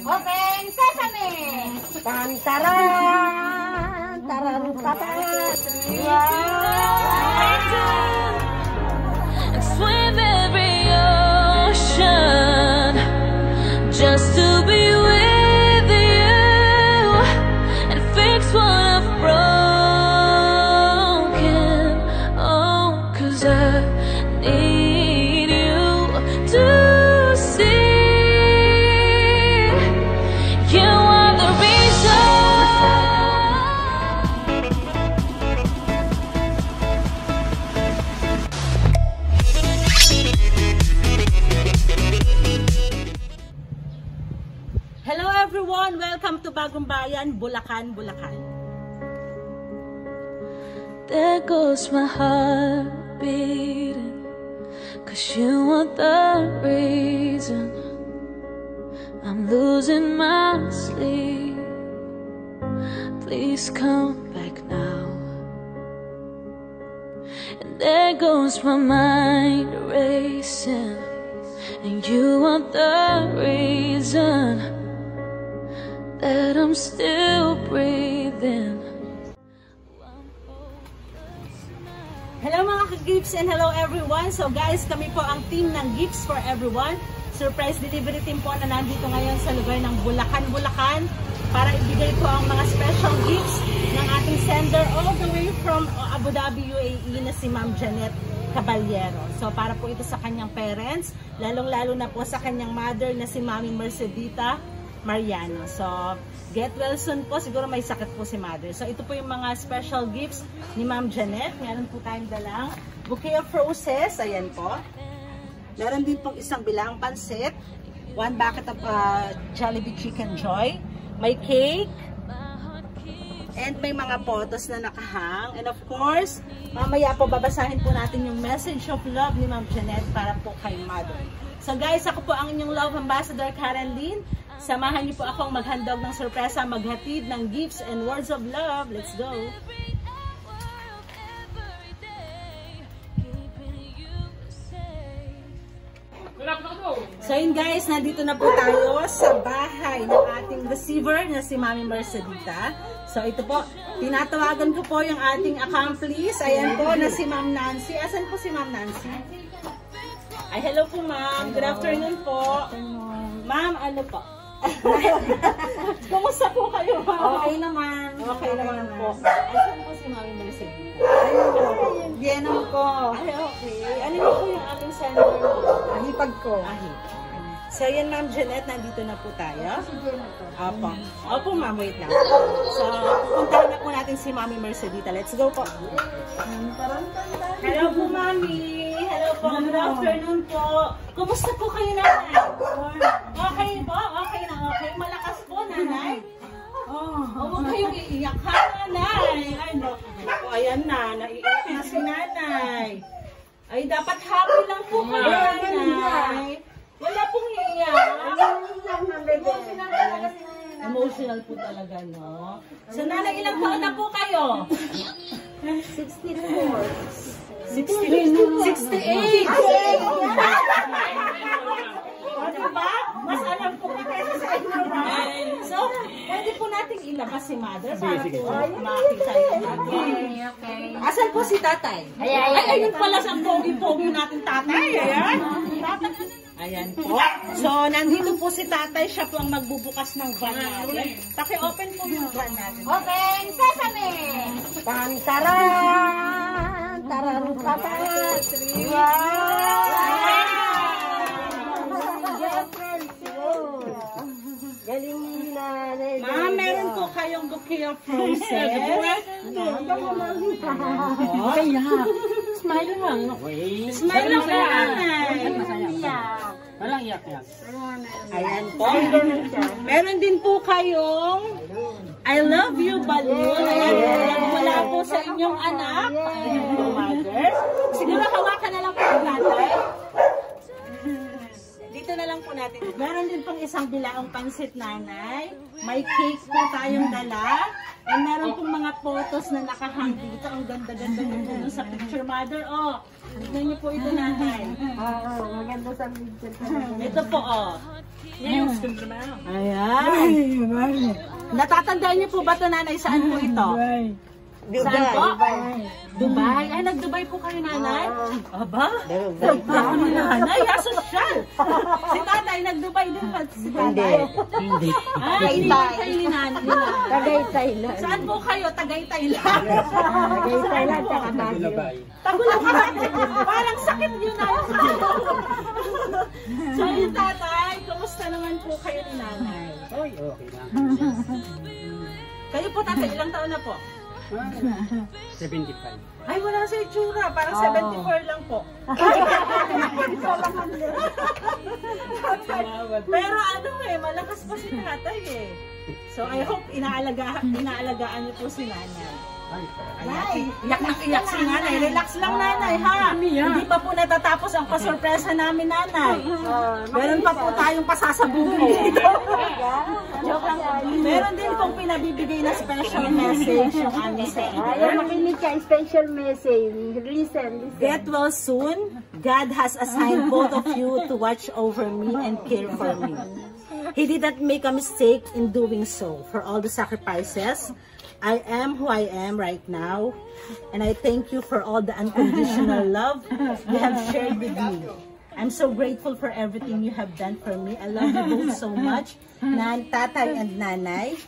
Open sesame! Tantaran! Taran taran! and swim Welcome to Bagong Bayan, Bulacan, Bulacan. There goes my heart beating Cause you are the reason. I'm losing my sleep. Please come back now. And there goes my mind racing And you are the reason That I'm still breathing Hello mga ka-gifts and hello everyone! So guys, kami po ang team ng Gifts for Everyone. Surprise delivery team po na nandito ngayon sa lugar ng Bulacan, Bulacan para ibigay po ang mga special gifts ng ating sender all the way from Abu Dhabi, UAE na si Ma'am Janet Caballero. So para po ito sa kanyang parents, lalong-lalo na po sa kanyang mother na si Mami Mercedita Mariano. So, get well soon po. Siguro may sakit po si mother. So, ito po yung mga special gifts ni Ma'am Janet. Meron po tayong dalang bouquet of roses. Ayan po. Meron din pong isang bilang pansit. One bucket of uh, Jollibee Chicken Joy. May cake. And may mga photos na nakahang. And of course, mamaya po babasahin po natin yung message of love ni Ma'am Janet para po kay mother. So guys, ako po ang inyong love ambassador Karen Lynn. Samahan niyo po akong maghandog ng sorpresa, maghatid ng gifts and words of love. Let's go! So yun guys, nandito na po tayo sa bahay ng ating receiver na si Mami Mercedita. So ito po, tinatawagan ko po yung ating accomplice. Ayan po na si Ma'am Nancy. Asan po si Ma'am Nancy? Ay, hello po ma'am. Good afternoon po. Ma'am, ano po? Kumusta po kayo? Okay naman. Okay naman po. Asan po si Mami Mercedita? Ayun, Vienam ko. Ay, okay. Ano na po yung ating sender mo? Hipag ko. Ahit. So, yan Ma'am Jeanette, nandito na po tayo. Opo. Opo, Ma'am, wait lang. So, pupuntahan na po natin si Mami Mercedita. Let's go po. Hello po, Mami. Hello po. Good afternoon po. Kumusta po kayo, Nanay? Okay po? Okay na okay. Nanay. Oh, huwag kayong iiyak ha, Nanay. Ay, no. Ako, ayan na. Naiiyak na si Nanay. Ay, dapat happy lang po kayo, Nanay. Wala pong iiyak. Emotional po talaga, no? So, nanay, ilang taon na po kayo? 64. 68! O, diba? Mas alam ko pa kaysa sa inyo, ha? So, pwede po nating ilabas si mother para po makita yung Okay, okay. Asan po si tatay? Ay, ay, Ay, ayun pala sa pogi-pogi natin tatay. Ayan. Ayan po. So, nandito po si tatay. Siya po ang magbubukas ng van natin. Paki-open po yung van natin. Open sesame! Tantaran! Taran taran! Galing meron po kayong bouquet of roses. Kaya, smile lang. Smile lang ka. Walang iyak-iyak. Ayan po. Meron din po kayong I love you balloon. Ayan, mula po sa inyong anak. Ayan po, mother. Siguro hawakan na lang po natin. Dito na lang po natin. Meron din pong isang bilaong pansit nanay. May cake po tayong dala. And meron pong mga photos na nakahang dito. Ang ganda-ganda po dun sa picture mother. Oh, tignan niyo po ito nanay. Ah, maganda sa picture. Ito po, oh. Ayan. Ayan. Natatandaan niyo po ba ito, nanay? Saan po ito? Saan po? Dubai. Ay, nag-Dubai po kayo, nanay? Aba? Ako ni nanay, asosyal. si tatay, nag-Dubai din ba? Si tatay? Hindi. Ay, hindi ba kayo ni nanay? Tagaytay lang. Saan po kayo? Tagaytay lang. Tagaytay lang, tsaka Baguio. Tagulakan. Parang sakit yun na. so, yung tatay, kumusta naman po kayo ni nanay? Oy, okay lang. Kayo po tatay, ilang taon na po? Ah, 75. Ay, wala sa itsura. Parang 74 lang po. Pero ano eh, malakas pa si tatay eh. So I hope inaalaga, inaalagaan niyo po si nanay. Ay, iyak na iyak si nanay. Relax lang nanay ha. Hindi pa po natatapos ang pasurpresa namin nanay. Meron pa po tayong pasasabugin dito. Joke lang po. Meron din pong pinabibigay na special message yung aming sa inyo. Ayaw makinig ka, special message. Listen, listen. Get well soon. God has assigned both of you to watch over me and care for me. He did not make a mistake in doing so. For all the sacrifices, I am who I am right now. And I thank you for all the unconditional love you have shared with me. I'm so grateful for everything you have done for me. I love you both so much. Nan, tatay and nanay.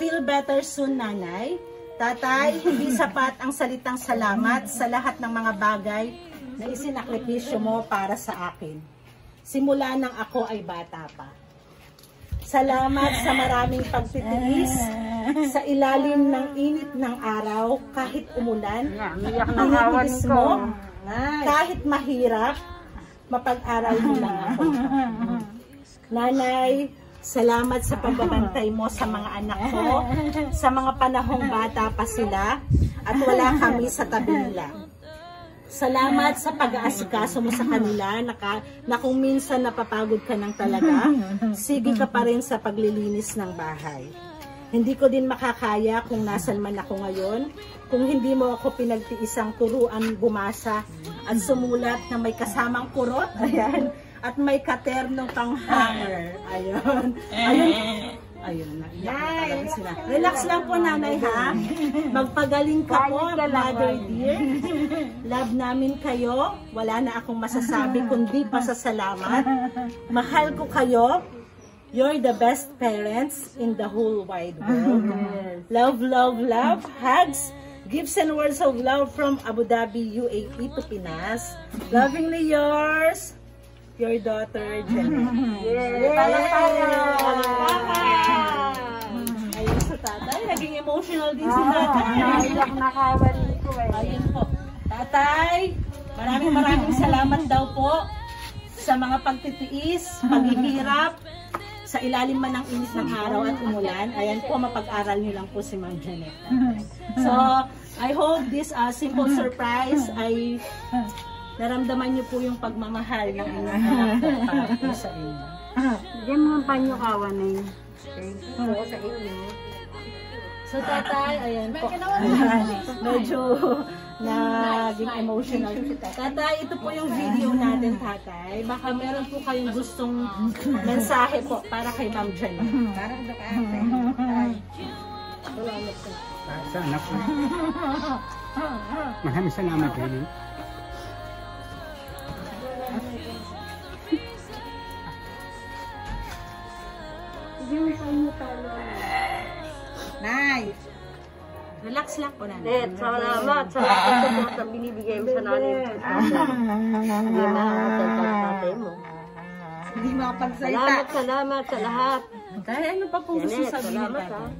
Feel better soon, nanay. Tatay, hindi sapat ang salitang salamat sa lahat ng mga bagay na isinakripisyo mo para sa akin. Simula nang ako ay bata pa. Salamat sa maraming pagtitiis sa ilalim ng init ng araw kahit umulan. Tinitiis mo kahit mahirap, mapag-aral mo lang ako. Nanay, salamat sa pagbabantay mo sa mga anak ko, sa mga panahong bata pa sila, at wala kami sa tabi nila. Salamat sa pag-aasikaso mo sa kanila na, ka, na kung minsan napapagod ka ng talaga, sige ka pa rin sa paglilinis ng bahay. Hindi ko din makakaya kung nasan man ako ngayon, kung hindi mo ako pinagtiisang turuan bumasa at sumulat na may kasamang kurot, ayan, at may katernong pang hanger. Ayun. Ayun. Ayun, naiyak na talaga sila. Relax lang po nanay ha. Magpagaling ka po, mother dear. Love namin kayo. Wala na akong masasabi kundi pasasalamat. Mahal ko kayo. You're the best parents in the whole wide world. Love, love, love. Hugs. Gifts and words of love from Abu Dhabi, UAE to Pinas. Lovingly yours, your daughter, Jenny. Yes! Ayun sa tatay. Naging emotional din si tatay. Iyak na kawan ko eh. Ayun po. Tatay, maraming maraming salamat daw po sa mga pagtitiis, paghihirap, sa ilalim man ng init ng araw at umulan. Ayan po, mapag-aral niyo lang po si Ma'am Janet. So, I hope this uh, simple surprise ay naramdaman niyo po yung pagmamahal ng inyong anak po para po sa inyo. Diyan mo ang panyo kawan eh. So tatay, ayan po. Medyo naging emotional. Tatay, ito po yung video natin, tatay. Baka meron po kayong gustong mensahe po para kay Ma'am Jenny. Parang Salamat po. sa- sa anak ko. Maraming salamat din. Nay! Relax lang po, nanay. Net, salamat sa support na binibigay mo sa nanay mo. Hindi makakasal sa tatay mo. Hindi makapagsalita. Salamat, salamat sa lahat. Tay, ano pa po gusto sabihin salamat tatay? ha.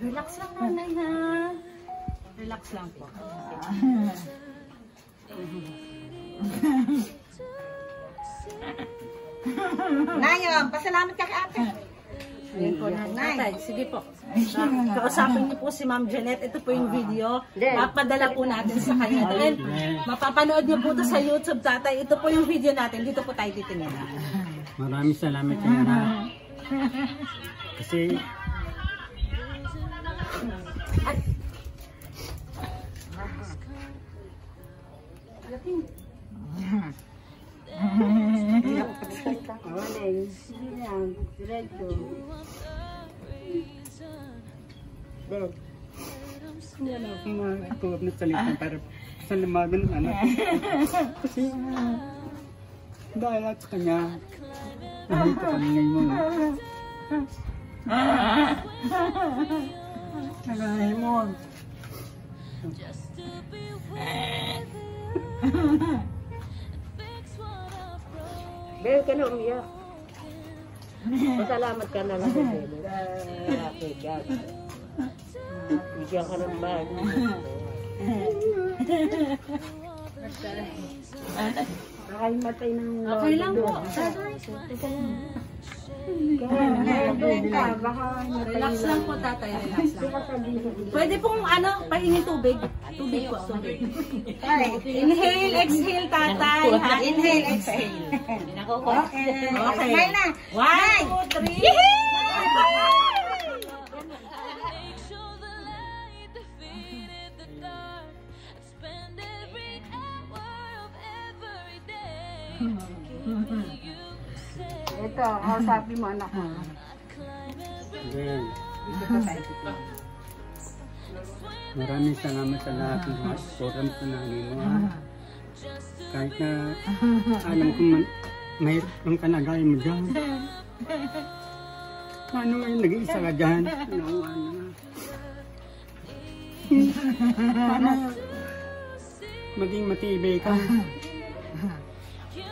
Relax lang nanay ha. Relax lang po. Nayon, pasalamat ka kay ate. Ayun po, nanay. Sige po. Kausapin niyo po si Ma'am Janet. Ito po yung video. Mapadala po natin sa kanya. Then, mapapanood niyo po ito sa YouTube, tatay. Ito po yung video natin. Dito po tayo titingin. Maraming salamat sa anak. Kasi Beng. Ben. Hindi na ako makakatuwag na salita para salamagan ng anak. Kasi dahil at sa kanya, nandito kami ngayon. Nagay mo. Ben, ka na umiyak. Pasalamat ka na lang sa. Bigyan ka ng bag. Nakahimatay ng Okay lang po. Relax lang po tatay, relax lang. Pwede pong ano, pahingin tubig. Tubig po, tubig. Inhale, exhale tatay. ha? Inhale, exhale. Okay. Okay. Smile na. One, two, three. Ito, kausapin mo anak mo. Then, maraming salamat sa lahat ng mga program sa nanay mo. Kahit na alam ko man, may ang kalagayan mo dyan. Paano ngayon nag-iisa ka dyan? Ano, ano. Maging matibay ka?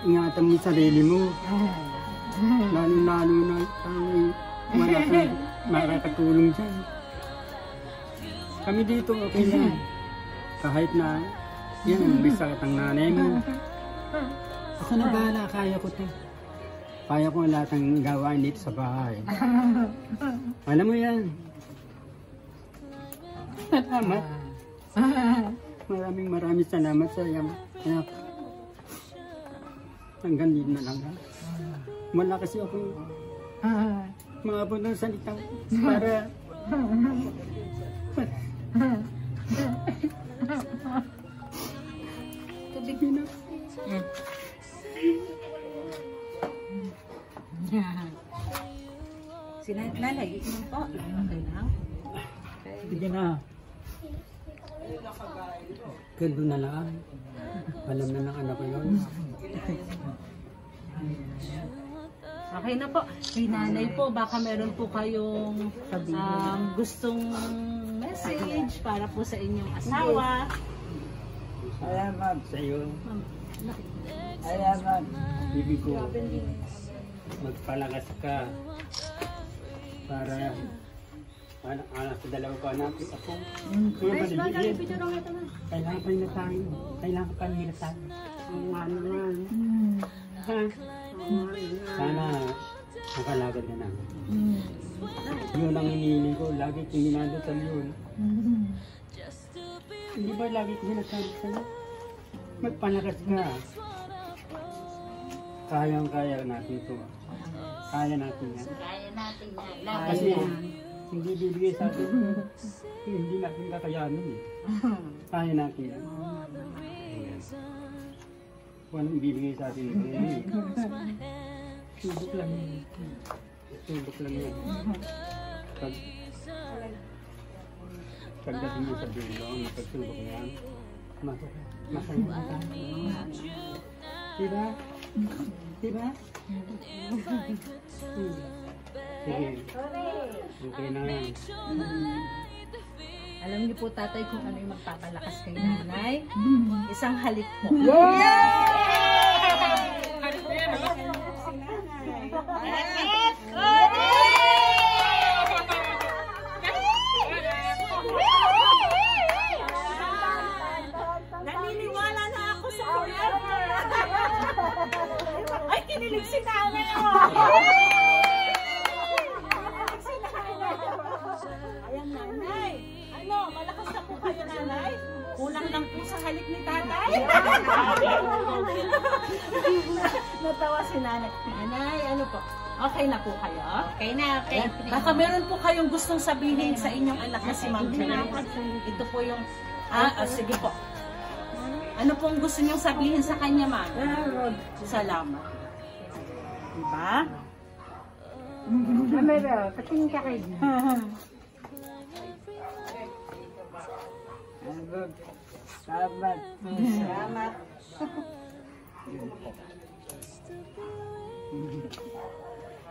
Ingatan mo sarili mo. Lalo-lalo na kung wala kang makakatulong dyan. Kami dito okay lang. Kahit na yan, may sakit ang nanay mo. Ako na bahala, kaya ko to. Kaya ko lahat ng gawain dito sa bahay. Alam mo yan. Salamat. Maraming maraming salamat sa iyo. Anak. Hanggang dito na lang. Wala kasi ako mga ng salita para Tubig na. Si nanay, inom po. Okay lang. Sige na. Gando na lang. Alam na ng anak ko yun. Okay na po. Kay nanay po, baka meron po kayong um, gustong message para po sa inyong asawa. Salamat sa iyo. Salamat. Ibig ko, magpalakas ka para anak, anak sa dalawa ko anak ako. Kaya maligigit. Kailangan pa nila tayo. Kailangan pa nila tayo. Ang ano naman. Ha? Sana makalagad ka na. Yun ang iniiling ko. Lagi ko minadasal yun. Hindi ba lagi ko sinasabi sa'yo? Magpalakas ka. Kayang-kaya natin to. Kaya natin yan. Kaya natin yan. Kasi hindi bibigay sa atin. hindi natin kakayanin eh. Kaya natin yan. Kung anong ibibigay sa atin eh. Subok lang yun. Subok lang yun. Pag pagdating mo sa dulo, ang pagsubok na yan, mas- masaya ka. Diba? Diba? Hmm. Sige. Okay na yan. Alam niyo po tatay kung ano yung magpapalakas kay nanay? Isang halik po. Naniniwala na ako sa forever. Ay, kinilig si nanay oh. Okay na po kayo? Okay na, okay. Ayan. Baka meron po kayong gustong sabihin sa inyong anak na si Ma'am Janet. Ito po yung... Ah, ah, sige po. Ano pong gusto niyong sabihin sa kanya, ma'am? Salamat. Diba? Mamaya, patingin ka kayo. Salamat. Salamat.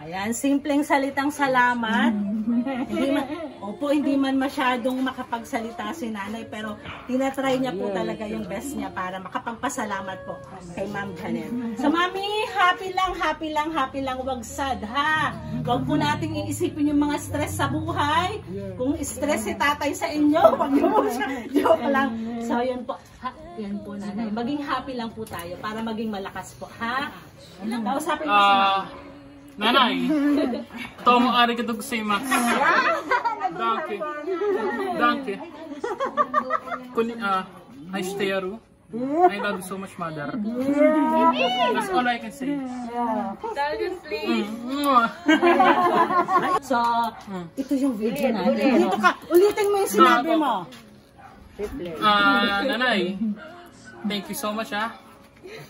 Ayan, simpleng salitang salamat. hindi man, opo, hindi man masyadong makapagsalita si nanay, pero tinatry niya po talaga yung best niya para makapagpasalamat po kay Ma'am Janet. So, Mami, happy lang, happy lang, happy lang, wag sad, ha? Huwag po nating iisipin yung mga stress sa buhay. Kung stress si tatay sa inyo, wag niyo po siya. Joke lang. So, yun po. Ha, yan po, nanay. Maging happy lang po tayo para maging malakas po, ha? Kausapin mo si Ma'am. Nanay, tomo ari ka to sa Max. Danke. Danke. Kun ah, I stay aru. I love you so much, mother. That's all I can say. Mm. So, ito yung video natin. Dito ka, ulitin mo yung sinabi mo. Ah, nanay, thank you so much ah.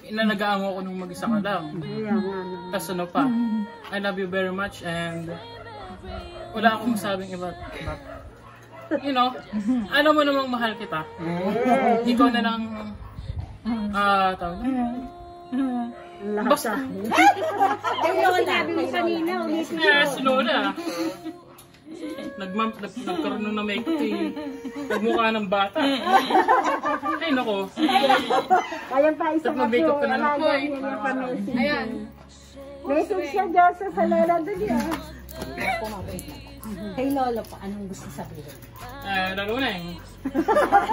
Inalagaan mo ako nung mag-isa ka lang. Tapos ano pa, I love you very much and wala akong masabing iba. You know, alam mo namang mahal kita. Ikaw na lang, ah, tawag na. Basta, Kay Lola. Kay Kanina, ulit. yes, Lola. Nagmam, nag, nagkaroon na makeup eh. Nagmukha ng bata. Ay, nako. Ayan pa, isa ka na lang po eh. Ayan. Message siya dyan sa salera doon yan. Kay Lola pa, anong gusto sabihin? Ah, lalo na eh.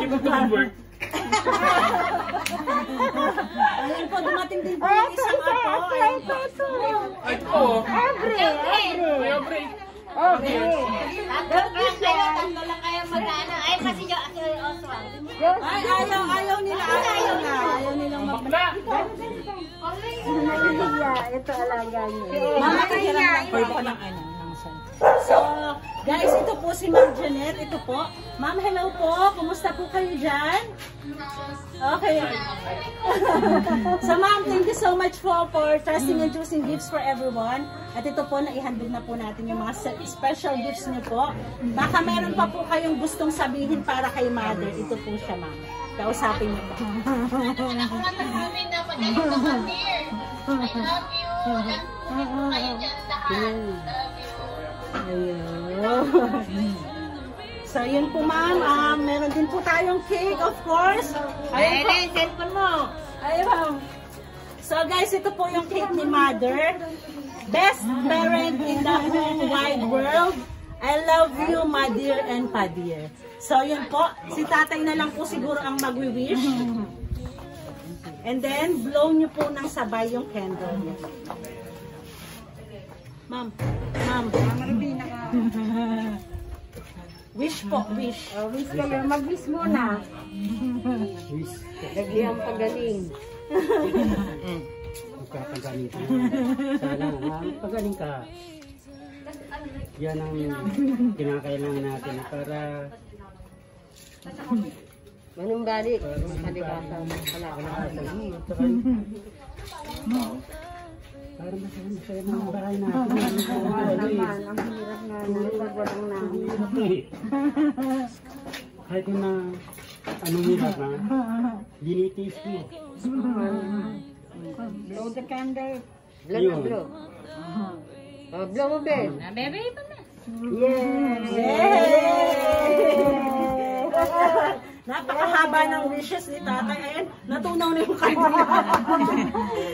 Keep up the good work. Ayun po, dumating din po yung isang apo. Ayun po. Ay, oo. Every, every. May break. Okay. Tatlo lang kayo, tatlo lang kayo mag-ano. Ay, kasi yung yung Oswald. Ay, ayaw, ayaw nila. Ayaw na. Ayaw nilang mag... Bakla. Nahihiya. Ito alaga niya. Mama, kaya Pwede ko ng ano. So, guys, ito po si Ma'am Janet. Ito po. Ma'am, hello po. Kumusta po kayo dyan? Okay. so, ma'am, thank you so much po for trusting and choosing gifts for everyone. At ito po, naihandog na po natin yung mga special gifts niyo po. Baka meron pa po kayong gustong sabihin para kay mother. Ito po siya, ma'am. Kausapin niyo po. Ako nga namin dapat ay ito dear. I love you. Kayo dyan lahat. Love you. So, yun po ma'am. Um, meron din po tayong cake, of course. Ayun po. cellphone mo. Ayun ma'am. So guys, ito po yung cake ni Mother. Best parent in the whole wide world. I love you, my dear and pa dear. So yun po, si tatay na lang po siguro ang magwi-wish. And then, blow nyo po ng sabay yung candle. Ma'am, ma'am. Wish po, wish. Oh, wish kayo. Mag-wish muna. Lagi ang pagaling. Magkakagaling ka. Sana ha, pagaling ka. Yan ang kinakailangan natin para Manong balik. Kalikasan. Kalakasan. Para masaya masaya ng bahay natin. Oo naman. Ang hirap nga na. Pag walang namin. Kahit na anong hirap ha, dinitis mo. Blow the candle. Blow na blow. Oh, blow mo, Ben. Bebe, pa na. Napakahaba ng wishes ni tatay. Ayan, natunaw na yung kanya.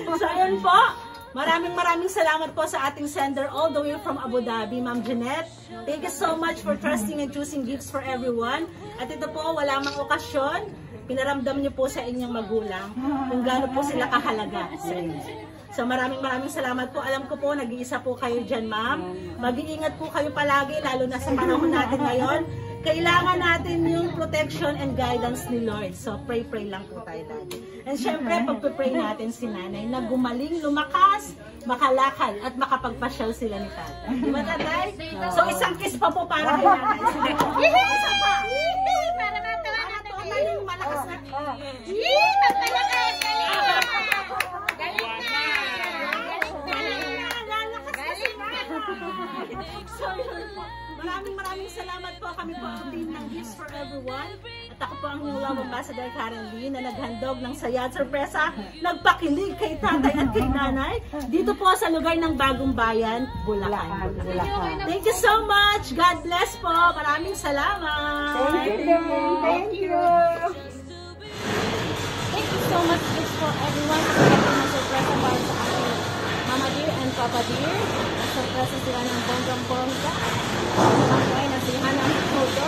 so, ayan po. Maraming maraming salamat po sa ating sender all the way from Abu Dhabi, Ma'am Jeanette. Thank you so much for trusting and choosing gifts for everyone. At ito po, wala mang okasyon. Pinaramdam niyo po sa inyong magulang kung gaano po sila kahalaga sa inyo. So maraming maraming salamat po. Alam ko po, nag-iisa po kayo dyan, ma'am. Mag-iingat po kayo palagi, lalo na sa panahon natin ngayon. Kailangan natin yung protection and guidance ni Lord. So pray, pray lang po tayo lagi. And syempre, pagpipray natin si nanay na gumaling, lumakas, makalakal, at makapagpasyal sila ni tatay. Di ba tatay? So isang kiss pa po para kay nanay. Isa pa. Para matawa Para natin. total yung malakas na Yee! Magpalakas! Galing na! Galing na! Galing na! Lalakas na si Galing na! Maraming salamat po. Kami po ang team ng Gifts for Everyone. At ako po ang inyong love ambassador Karen Lee na naghandog ng saya at sorpresa, nagpakilig kay tatay at kay nanay dito po sa lugar ng Bagong Bayan, Bulacan. Thank you so much. God bless po. Maraming salamat. Thank you. Thank you. Thank you so much Gifts for Everyone. Kasi ito na sorpresa para sa aking Mama Dear and Papa Dear. Sorpresa sila ng bonggang bongga. Naman ko ay nasihan ng photo.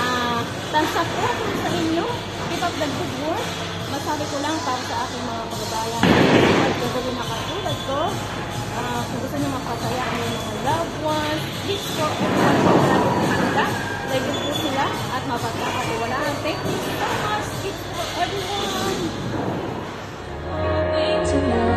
Ah, tansa po kung sa inyo. Keep up the good work. Masabi ko lang para sa aking mga kababayan. Pagkagawin na katulad ko. Ah, kung gusto niyo mapasaya ang mga loved ones. Everyone po lagi po sila. Lagi po sila at mapagkakatiwalaan. Thank you so much. Gifts for Everyone. tonight.